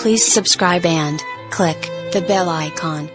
Please subscribe and click the bell icon.